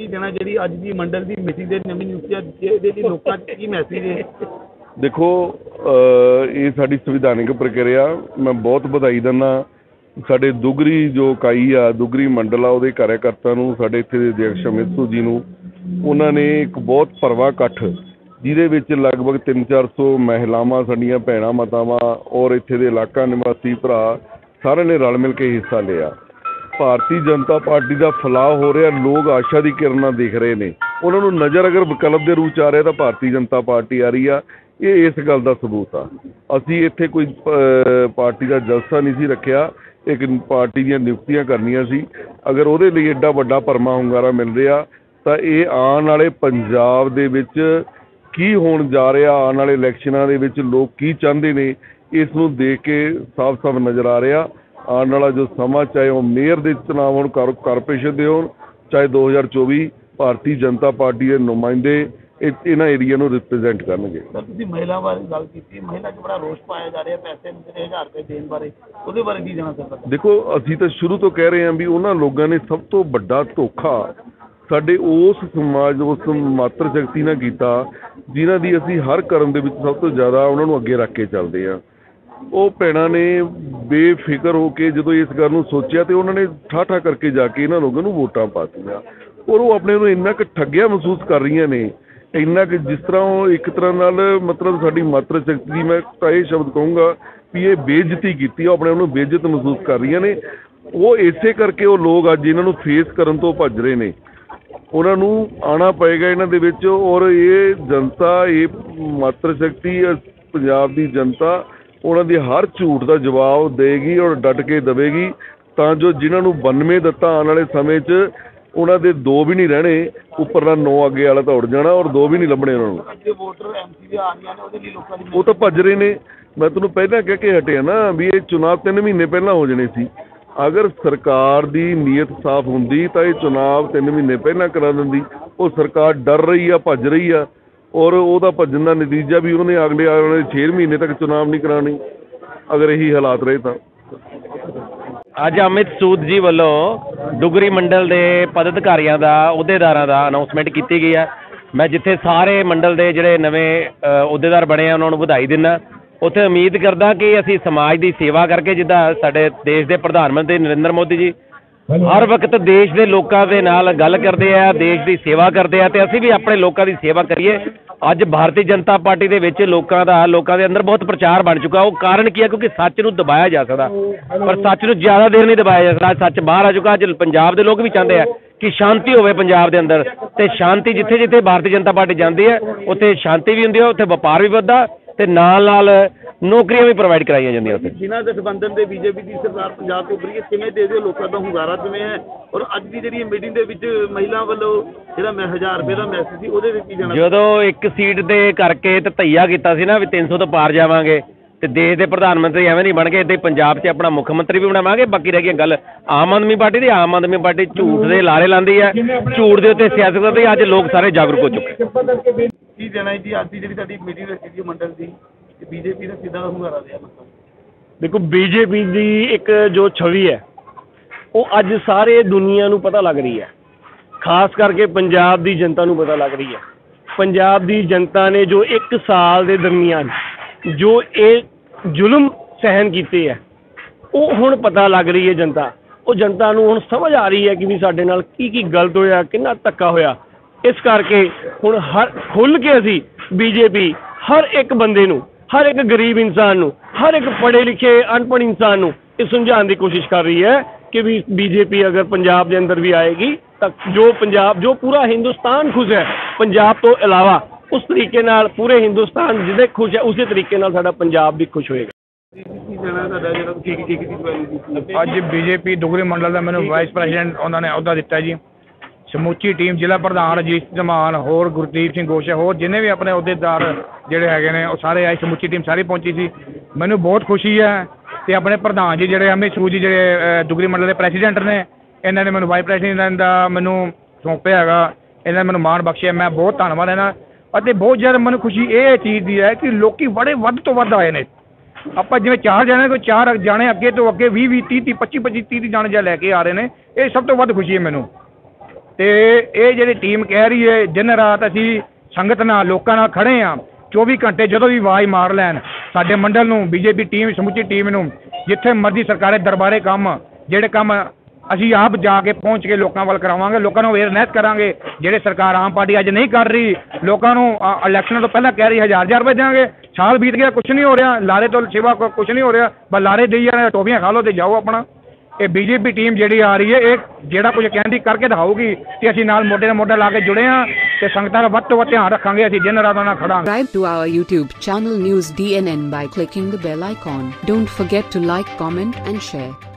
ਕੀ ਦੇਣਾ ਜਿਹੜੀ ਅੱਜ ਦੀ ਮੰਡਲ ਦੀ ਮੀਟਿੰਗ ਦੇ ਨਵੀਂ ਨਿਯੁਕਤੀਆਂ ਇਹਦੇ ਲਈ ਲੋਕਾਂ 'ਚ ਕੀ ਮੈਸੇਜ ਹੈ? ਦੇਖੋ ਇਹ ਸਾਡੀ ਸੰਵਿਧਾਨਿਕ ਪ੍ਰਕਿਰਿਆ, ਮੈਂ ਬਹੁਤ ਵਧਾਈ ਦਿੰਦਾ। ਸਾਡੇ ਦੁਗਰੀ ਜੋ ਇਕਾਈ ਆ, ਦੁਗਰੀ ਮੰਡਲ ਆ, ਉਹਦੇ ਕਾਰਜਕਰਤਾ ਨੂੰ, ਸਾਡੇ ਇੱਥੇ ਦੇ ਅਧਿਕਸ਼ ਅਮਿਤ ਜੀ ਨੂੰ, ਉਹਨਾਂ ਨੇ ਇੱਕ ਬਹੁਤ ਭਰਵਾ ਇਕੱਠ, ਜਿਹਦੇ ਵਿੱਚ ਲਗਭਗ 3-400 ਮਹਿਲਾਵਾਂ, ਸਾਡੀਆਂ ਭੈਣਾਂ, ਮਾਤਾਵਾਂ ਔਰ ਇੱਥੇ ਦੇ ਇਲਾਕਾ ਨਿਵਾਸੀ ਭਰਾ, ਸਾਰਿਆਂ ਨੇ ਰਲ ਮਿਲ ਕੇ ਹਿੱਸਾ ਲਿਆ। ਭਾਰਤੀ ਜਨਤਾ ਪਾਰਟੀ ਦਾ ਫਲਾਹ ਹੋ ਰਿਹਾ, ਲੋਕ ਆਸ਼ਾ ਦੀ ਕਿਰਨਾਂ ਦੇਖ ਰਹੇ ਨੇ। ਉਹਨਾਂ ਨੂੰ ਨਜ਼ਰ ਅਗਰ ਵਿਕਲਪ ਦੇ ਰੂਪ ਚ ਆ ਰਿਹਾ ਤਾਂ ਭਾਰਤੀ ਜਨਤਾ ਪਾਰਟੀ ਆ ਰਹੀ ਆ। ਇਹ ਇਸ ਗੱਲ ਦਾ ਸਬੂਤ ਆ। ਅਸੀਂ ਇੱਥੇ ਕੋਈ ਪਾਰਟੀ ਦਾ ਜਲਸਾ ਨਹੀਂ ਸੀ ਰੱਖਿਆ। ਇੱਕ ਪਾਰਟੀ ਦੀਆਂ ਨਿਯੁਕਤੀਆਂ ਕਰਨੀਆਂ ਸੀ। ਅਗਰ ਉਹਦੇ ਲਈ ਐਡਾ ਵੱਡਾ ਪਰਮਾ ਹੁੰਗਾਰਾ ਮਿਲ ਰਿਹਾ, ਤਾਂ ਇਹ ਆਉਣ ਵਾਲੇ ਪੰਜਾਬ ਦੇ ਵਿੱਚ ਕੀ ਹੋਣ ਜਾ ਰਿਹਾ, ਆਉਣ ਵਾਲੇ ਇਲੈਕਸ਼ਨਾਂ ਦੇ ਵਿੱਚ ਲੋਕ ਕੀ ਚਾਹੁੰਦੇ ਨੇ, ਇਸ ਨੂੰ ਦੇਖ ਕੇ ਸਾਫ਼-ਸਾਫ਼ ਨਜ਼ਰ ਆ ਰਿਹਾ। ਆਉਣ ਵਾਲਾ ਜੋ ਸਮਾਂ ਚਾਹੇ ਉਹ ਮੇਅਰ ਦੇ ਚੁਣਾਵ ਹੋਣ ਕਾਰ- ਕਾਰਪੋਰੇਸ਼ਨ ਦੇ ਹੋਣ ਚਾਹੇ 2024 ਭਾਰਤੀ ਜਨਤਾ ਪਾਰਟੀ ਦੇ ਨੁਮਾਇੰਦੇ ਇਹ- ਇਹਨਾਂ ਏਰੀਆ ਨੂੰ ਰਿਪਰੈਜ਼ੈਂਟ ਕਰਨਗੇ। ਸਰ ਤੁਸੀਂ ਮਹਿਲਾ ਬਾਰੇ ਗੱਲ ਕੀਤੀ। ਮਹਿਲਾ 'ਚ ਬੜਾ ਰੋਸ ਪਾਇਆ ਜਾ ਰਿਹਾ ਪੈਸੇ ਜਿਹੜੇ 1000 ਰੁਪਏ ਦੇਣ ਬਾਰੇ। ਉਹਦੇ ਬਾਰੇ ਕੀ ਜਾਣਾ ਸਰ ਦੇਖੋ ਅਸੀਂ ਤਾਂ ਸ਼ੁਰੂ ਤੋਂ ਕਹਿ ਰਹੇ ਹਾਂ ਵੀ ਉਹਨਾਂ ਲੋਕਾਂ ਨੇ ਸਭ ਤੋਂ ਵੱਡਾ ਧੋਖਾ ਸਾਡੇ ਉਸ ਸਮਾਜ ਉਸ ਮਾਤਰ ਸ਼ਕਤੀ ਨਾਲ ਕੀਤਾ ਜਿਨ੍ਹਾਂ ਦੀ ਅਸੀਂ ਹਰ ਕਰਮ ਦੇ ਵਿੱਚ ਸਭ ਤੋਂ ਜ਼ਿਆਦਾ ਉਹਨਾਂ ਨੂੰ ਅੱਗੇ ਰੱਖ ਕੇ ਚੱਲਦੇ ਹਾਂ। ਉਹ ਭੈਣਾਂ ਨੇ ਬੇਫਿਕਰ ਹੋ ਕੇ ਜਦੋਂ ਇਸ ਗੱਲ ਨੂੰ ਸੋਚਿਆ ਤੇ ਉਹਨਾਂ ਨੇ ਠਾਠਾ ਕਰਕੇ ਜਾ ਕੇ ਇਹਨਾਂ ਲੋਕਾਂ ਨੂੰ ਵੋਟਾਂ ਪਾਤੀਆਂ ਔਰ ਉਹ ਆਪਣੇ ਨੂੰ ਇੰਨਾ ਕੁ ਠੱਗਿਆ ਮਹਿਸੂਸ ਕਰ ਰਹੀਆਂ ਨੇ, ਇੰਨਾ ਕਿ ਜਿਸ ਤਰ੍ਹਾਂ ਉਹ ਇੱਕ ਤਰ੍ਹਾਂ ਨਾਲ ਮਤਲਬ ਸਾਡੀ ਮਾਤਰ ਸ਼ਕਤੀ ਦੀ ਮੈਂ ਤਾਂ ਇਹ ਸ਼ਬਦ ਕਹੂੰਗਾ ਵੀ ਇਹ ਬੇਇੱਜ਼ਤੀ ਕੀਤੀ ਉਹ ਆਪਣੇ ਆਪ ਨੂੰ ਬੇਇੱਜ਼ਤ ਮਹਿਸੂਸ ਕਰ ਰਹੀਆਂ ਨੇ। ਉਹ ਇਸੇ ਕਰਕੇ ਉਹ ਲੋਕ ਅੱਜ ਇਹਨਾਂ ਨੂੰ ਫੇਸ ਕਰਨ ਤੋਂ ਭੱਜ ਰਹੇ ਨੇ। ਉਹਨਾਂ ਨੂੰ ਆਣਾ ਪਏਗਾ ਇਹਨਾਂ ਦੇ ਵਿੱਚ ਔਰ ਇਹ ਜਨਤਾ, ਇਹ ਮਾਤਰ ਸ਼ਕਤੀ ਪੰਜਾਬ ਦੀ ਜਨਤਾ ਉਹਨਾਂ ਦੀ ਹਰ ਝੂਠ ਦਾ ਜਵਾਬ ਦੇਗੀ ਔਰ ਡਟ ਕੇ ਦੇਵੇਗੀ। ਤਾਂ ਜੋ ਜਿਨ੍ਹਾਂ ਨੂੰ 92 ਦਿੱਤਾ ਆਉਣ ਵਾਲੇ ਸਮੇਂ 'ਚ ਉਹਨਾਂ ਦੇ ਦੋ ਵੀ ਨਹੀਂ ਰਹਿਣੇ ਉੱਪਰਲਾ ਨੌ ਅੱਗੇ ਵਾਲਾ ਤਾਂ ਉੜ ਜਾਣਾ ਔਰ ਦੋ ਵੀ ਨਹੀਂ ਲੱਭਣੇ ਉਹਨਾਂ ਨੂੰ। ਅੱਗੇ ਵੋਟਰ ਐਮਸੀ ਦੇ ਆ ਰਹੀਆਂ ਨੇ ਉਹਦੇ ਲਈ ਲੋਕਾਂ ਦੀ ਉਹ ਤਾਂ ਭੱਜ ਰਹੇ ਨੇ। ਮੈਂ ਤੁਹਾਨੂੰ ਪਹਿਲਾਂ ਕਹਿ ਕੇ ਹਟਿਆ ਨਾ ਵੀ ਇਹ ਚੁਣਾਵ 3 ਮਹੀਨੇ ਪਹਿਲਾਂ ਹੋ ਜਾਣੇ ਸੀ। ਅਗਰ ਸਰਕਾਰ ਦੀ ਨੀਅਤ ਸਾਫ਼ ਹੁੰਦੀ ਤਾਂ ਇਹ ਚੁਣਾਵ 3 ਮਹੀਨੇ ਪਹਿਲਾਂ ਕਰਾ ਦਿੰਦੀ। ਉਹ ਸਰਕਾਰ ਡਰ ਰਹੀ ਆ ਭੱਜ ਰਹੀ ਆ। ਔਰ ਉਹਦਾ ਭੱਜਣ ਦਾ ਨਤੀਜਾ ਵੀ ਉਹਨੇ ਅਗਲੇ ਆਉਣ ਵਾਲੇ 6 ਮਹੀਨੇ ਤੱਕ ਚੁਣਾਵ ਨਹੀਂ ਕਰਾਣੀ ਅਗਰ ਇਹੀ ਹਾਲਾਤ ਰਹੇ ਤਾਂ। ਅੱਜ ਅਮਿਤ ਸੂਦ ਜੀ ਵੱਲੋਂ ਡੁਗਰੀ ਮੰਡਲ ਦੇ ਪਦਅਧਿਕਾਰੀਆਂ ਦਾ, ਅਹੁਦੇਦਾਰਾਂ ਦਾ ਅਨਾਉਂਸਮੈਂਟ ਕੀਤੀ ਗਈ ਹੈ। ਮੈਂ ਜਿੱਥੇ ਸਾਰੇ ਮੰਡਲ ਦੇ ਜਿਹੜੇ ਨਵੇਂ ਅਹੁਦੇਦਾਰ ਬਣੇ ਆ, ਉਹਨਾਂ ਨੂੰ ਵਧਾਈ ਦਿੰਦਾ। ਉੱਥੇ ਉਮੀਦ ਕਰਦਾ ਕਿ ਅਸੀਂ ਸਮਾਜ ਦੀ ਸੇਵਾ ਕਰਕੇ ਜਿੱਦਾਂ ਸਾਡੇ ਦੇਸ਼ ਦੇ ਪ੍ਰਧਾਨ ਮੰਤਰੀ ਨਰਿੰਦਰ ਮੋਦੀ ਜੀ ਹਰ ਵਕਤ ਦੇਸ਼ ਦੇ ਲੋਕਾਂ ਦੇ ਨਾਲ ਗੱਲ ਕਰਦੇ ਆ, ਦੇਸ਼ ਦੀ ਸੇਵਾ ਕਰਦੇ ਆ ਤੇ ਅਸੀਂ ਵੀ ਆਪਣੇ ਲੋਕਾਂ ਦੀ ਸੇਵਾ ਕਰੀਏ। ਅੱਜ ਭਾਰਤੀ ਜਨਤਾ ਪਾਰਟੀ ਦੇ ਵਿੱਚ ਲੋਕਾਂ ਦਾ, ਲੋਕਾਂ ਦੇ ਅੰਦਰ ਬਹੁਤ ਪ੍ਰਚਾਰ ਬਣ ਚੁੱਕਾ। ਉਹ ਕਾਰਨ ਕੀ ਹੈ? ਕਿਉਂਕਿ ਸੱਚ ਨੂੰ ਦਬਾਇਆ ਜਾ ਸਕਦਾ। ਪਰ ਸੱਚ ਨੂੰ ਜ਼ਿਆਦਾ ਦੇਰ ਨਹੀਂ ਦਬਾਇਆ ਜਾ ਸਕਦਾ। ਸੱਚ ਬਾਹਰ ਆ ਚੁੱਕਾ। ਅੱਜ ਪੰਜਾਬ ਦੇ ਲੋਕ ਵੀ ਚਾਹੁੰਦੇ ਆ ਕਿ ਸ਼ਾਂਤੀ ਹੋਵੇ ਪੰਜਾਬ ਦੇ ਅੰਦਰ। ਤੇ ਸ਼ਾਂਤੀ ਜਿੱਥੇ ਜਿੱਥੇ ਭਾਰਤੀ ਜਨਤਾ ਪਾਰਟੀ ਜਾਂਦੀ ਹੈ, ਉੱਥੇ ਸ਼ਾਂਤੀ ਵੀ ਹੁੰਦੀ ਹੈ, ਉੱਥੇ ਵਪਾਰ ਵੀ ਵੱਧਦਾ। ਤੇ ਨਾਲ ਨਾਲ ਨੌਕਰੀਆਂ ਵੀ ਪ੍ਰੋਵਾਈਡ ਕਰਾਈਆਂ ਜਾਂਦੀਆਂ ਉੱਥੇ। ਜਿਨ੍ਹਾਂ ਗਠਬੰਧਨ ਦੇ ਬੀਜੇਪੀ ਦੀ ਸਰਕਾਰ ਪੰਜਾਬ ਤੋਂ ਉੱਭਰੀ ਹੈ ਕਿਵੇਂ ਦੇ ਦਿਓ ਲੋਕਾਂ ਦਾ ਹੁੰਗਾਰਾ ਕਿਵੇਂ ਹੈ? ਔਰ ਅੱਜ ਦੀ ਜਿਹੜੀ ਮੀਟਿੰਗ ਦੇ ਵਿੱਚ ਮਹਿਲਾ ਵੱਲੋਂ ਜਿਹੜਾ ਮੈਂ 1000 ਰੁਪਏ ਦਾ ਮੈਸੇਜ ਸੀ ਉਹਦੇ ਵਿੱਚ ਕੀ ਜਾਣਾ ਜਦੋਂ ਇੱਕ ਸੀਟ ਦੇ ਕਰਕੇ ਤੇ ਧਈਆ ਕੀਤਾ ਸੀ ਨਾ ਵੀ 300 ਤੋਂ ਪਾਰ ਜਾਵਾਂਗੇ ਤੇ ਦੇਸ਼ ਦੇ ਪ੍ਰਧਾਨ ਮੰਤਰੀ ਐਵੇਂ ਨਹੀਂ ਬਣ ਗਏ ਇੱਥੇ ਪੰਜਾਬ 'ਚ ਆਪਣਾ ਮੁੱਖ ਮੰਤਰੀ ਵੀ ਬਣਾਵਾਂਗੇ ਬਾਕੀ ਰਹਿ ਗਈ ਗੱਲ ਆਮ ਆਦਮੀ ਪਾਰਟੀ ਦੀ ਆਮ ਆਦਮੀ ਪਾਰਟੀ ਝੂਠ ਦੇ ਲਾਰੇ ਲਾਉਂਦੀ ਹੈ ਝੂਠ ਦੇ ਉੱਤੇ ਸਿਆਸਤ ਕਰਦੀ ਹੈ ਅੱਜ ਲੋਕ ਸਾਰੇ ਜਾਗਰੂਕ ਹੋ ਚੁੱਕੇ। ਕੀ ਦੇਣਾ ਜੀ ਅੱਜ ਦੀ ਜਿਹੜੀ ਸਾਡੀ ਮੀਟਿੰਗ ਰੱਖੀ ਸੀ ਮੰਡਲ ਦੀ? ਬੀਜੇਪੀ ਦਾ ਕਿੱਦਾਂ ਦਾ ਹੁੰਗਾਰਾ ਦਿਆ ਮਤਲਬ? ਦੇਖੋ, ਬੀਜੇਪੀ ਦੀ ਇੱਕ ਜੋ ਛਵੀ ਹੈ, ਉਹ ਅੱਜ ਸਾਰੇ ਦੁਨੀਆ ਨੂੰ ਪਤਾ ਲੱਗ ਰਹੀ ਹੈ। ਖਾਸ ਕਰਕੇ ਪੰਜਾਬ ਦੀ ਜਨਤਾ ਨੂੰ ਪਤਾ ਲੱਗ ਰਹੀ ਹੈ। ਪੰਜਾਬ ਦੀ ਜਨਤਾ ਨੇ ਜੋ 1 ਸਾਲ ਦੇ ਦਰਮਿਆਨ ਜੋ ਇਹ ਜ਼ੁਲਮ ਸਹਿਨ ਕੀਤੇ ਹੈ, ਉਹ ਹੁਣ ਪਤਾ ਲੱਗ ਰਹੀ ਹੈ ਜਨਤਾ। ਉਹ ਜਨਤਾ ਨੂੰ ਹੁਣ ਸਮਝ ਆ ਰਹੀ ਹੈ ਕਿ ਵੀ ਸਾਡੇ ਨਾਲ ਕੀ ਕੀ ਗਲਤ ਹੋਇਆ, ਕਿੰਨਾ ਧੱਕਾ ਹੋਇਆ। ਇਸ ਕਰਕੇ ਹੁਣ ਹਰ ਖੁੱਲ ਕੇ ਅਸੀਂ ਬੀਜੇਪੀ ਹਰ ਇੱਕ ਬੰਦੇ ਨੂੰ ਹਰ ਇੱਕ ਗਰੀਬ ਇਨਸਾਨ ਨੂੰ, ਹਰ ਇੱਕ ਪੜ੍ਹੇ ਲਿਖੇ ਅਨਪੜ੍ਹ ਇਨਸਾਨ ਨੂੰ ਇਹ ਸਮਝਾਉਣ ਦੀ ਕੋਸ਼ਿਸ਼ ਕਰ ਰਹੀ ਹੈ ਕਿ ਵੀ ਬੀਜੇਪੀ ਅਗਰ ਪੰਜਾਬ ਦੇ ਅੰਦਰ ਵੀ ਆਏਗੀ, ਤਾਂ ਜੋ ਪੰਜਾਬ, ਜੋ ਪੂਰਾ ਹਿੰਦੁਸਤਾਨ ਖੁਸ਼ ਹੈ, ਪੰਜਾਬ ਤੋਂ ਇਲਾਵਾ ਉਸ ਤਰੀਕੇ ਨਾਲ ਪੂਰੇ ਹਿੰਦੁਸਤਾਨ ਜਿਹਦੇ ਖੁਸ਼ ਹੈ, ਉਸੇ ਤਰੀਕੇ ਨਾਲ ਸਾਡਾ ਪੰਜਾਬ ਵੀ ਖੁਸ਼ ਹੋਏਗਾ। ਕੀ ਦੇਣਾ ਤੁਹਾਡਾ ਜਿਹੜਾ ਕੀ ਅੱਜ ਬੀਜੇਪੀ ਦੁਗਰੀ ਮੰਡਲ ਦਾ ਮੈਨੂੰ ਵਾਈਸ ਪ੍ਰੈਜ਼ੀਡੈਂਟ ਉਹਨਾਂ ਨੇ ਅਹੁਦਾ ਦਿੱਤਾ ਜੀ। ਸਮੁੱਚੀ ਟੀਮ ਜ਼ਿਲ੍ਹਾ ਪ੍ਰਧਾਨ ਅਜੀਤ ਧਮਾਨ ਹੋਰ ਗੁਰਦੀਪ ਸਿੰਘ ਗੋਸ਼ਾ ਹੋਰ ਜਿੰਨੇ ਵੀ ਆਪਣੇ ਅਹੁਦੇਦਾਰ ਜਿਹੜੇ ਹੈਗੇ ਨੇ ਉਹ ਸਾਰੇ ਆਏ ਸਮੁੱਚੀ ਟੀਮ ਸਾਰੀ ਪਹੁੰਚੀ ਸੀ। ਮੈਨੂੰ ਬਹੁਤ ਖੁਸ਼ੀ ਹੈ ਤੇ ਆਪਣੇ ਪ੍ਰਧਾਨ ਜੀ ਜਿਹੜੇ ਅਮਿਤ ਸੂਦ ਜੀ ਜਿਹੜੇ ਅ, ਦੁਗਰੀ ਮੰਡਲ ਦੇ ਪ੍ਰੈਜ਼ੀਡੈਂਟ ਨੇ ਇਹਨਾਂ ਨੇ ਮੈਨੂੰ ਵਾਈਸ ਪ੍ਰੈਜ਼ੀਡੈਂਟ ਦਾ ਮੈਨੂੰ ਸੌਂਪਿਆ ਹੈਗਾ। ਇਹਨਾਂ ਨੇ ਮੈਨੂੰ ਮਾਣ ਬਖਸ਼ਿਆ। ਮੈਂ ਬਹੁਤ ਧੰਨਵਾਦ ਇਹਨਾਂ ਅਤੇ ਬਹੁਤ ਜ਼ਿਆਦਾ ਮੈਨੂੰ ਖੁਸ਼ੀ ਇਹ ਚੀਜ਼ ਦੀ ਹੈ ਕਿ ਲੋਕੀ ਬੜੇ ਵੱਧ ਤੋਂ ਵੱਧ ਆਏ ਨੇ। ਆਪਾਂ ਜਿਵੇਂ ਚਾਰ ਜਾਣੇ ਕੋਈ ਚਾਰ ਜਾਣੇ ਅੱਗੇ ਤੋਂ ਅੱਗੇ 20 20 30 30 25 25 30 ਜਾਣੇ ਜਾਂ ਲੈ ਕੇ ਆ ਰਹੇ ਨੇ ਇਹ ਸਭ ਤੋਂ ਵੱਧ ਖੁਸ਼ੀ ਹੈ ਮੈਨੂੰ। ਤੇ ਇਹ ਜਿਹੜੀ ਟੀਮ ਕਹਿ ਰਹੀ ਹੈ, ਦਿਨ ਰਾਤ ਅਸੀਂ ਸੰਗਤ ਨਾਲ, ਲੋਕਾਂ ਨਾਲ ਖੜੇ ਆ 24 ਘੰਟੇ ਜਦੋਂ ਵੀ ਆਵਾਜ਼ ਮਾਰ ਲੈਣ, ਸਾਡੇ ਮੰਡਲ ਨੂੰ, ਬੀਜੇਪੀ ਟੀਮ ਸਮੁੱਚੀ ਟੀਮ ਨੂੰ, ਜਿੱਥੇ ਮਰਜ਼ੀ ਸਰਕਾਰੇ ਦਰਬਾਰੇ ਕੰਮ, ਜਿਹੜੇ ਕੰਮ ਅਸੀਂ ਆਪ ਜਾ ਕੇ ਪਹੁੰਚ ਕੇ ਲੋਕਾਂ ਵੱਲ ਕਰਾਵਾਂਗੇ, ਲੋਕਾਂ ਨੂੰ ਅਵੇਅਰਨੈਸ ਕਰਾਂਗੇ, ਜਿਹੜੇ ਸਰਕਾਰ ਆਮ ਪਾਰਟੀ ਅੱਜ ਨਹੀਂ ਕਰ ਰਹੀ, ਲੋਕਾਂ ਨੂੰ ਇਲੈਕਸ਼ਨਾਂ ਤੋਂ ਪਹਿਲਾਂ ਕਹਿ ਰਹੀ, ਹਜ਼ਾਰ ਹਜ਼ਾਰ ਰੁਪਏ ਦੇਵਾਂਗੇ, ਸਾਲ ਬੀਤ ਗਿਆ ਕੁਝ ਨਹੀਂ ਹੋ ਰਿਹਾ, ਲਾਰੇ ਤੋਂ ਸਿਵਾ ਕੁਝ ਨਹੀਂ ਹੋ ਰਿਹਾ, ਬਸ ਲਾਰੇ ਦੇਈ ਜਾਣਾ, ਟੋਪੀਆਂ ਖਾ ਲਓ ਤੇ ਜਾਓ ਆਪਣਾ। ਇਹ ਬੀਜੇਪੀ ਟੀਮ ਜਿਹੜੀ ਆ ਰਹੀ ਹੈ ਇਹ ਜਿਹੜਾ ਕੁਝ ਕਹਿੰਦੀ ਕਰਕੇ ਦਿਖਾਊਗੀ ਕਿ ਅਸੀਂ ਨਾਲ ਮੋਢੇ ਨਾਲ ਮੋਢਾ ਲਾ ਕੇ ਜੁੜੇ ਹਾਂ ਤੇ ਸੰਗਤਾਂ ਦਾ ਵੱਧ ਤੋਂ ਵੱਧ ਧਿਆਨ ਰੱਖਾਂਗੇ ਅਸੀਂ ਦਿਨ ਰਾਤ ਨਾਲ ਖੜਾਂਗੇ subscribe to our YouTube channel news DNN by clicking the bell icon don't forget to like comment and share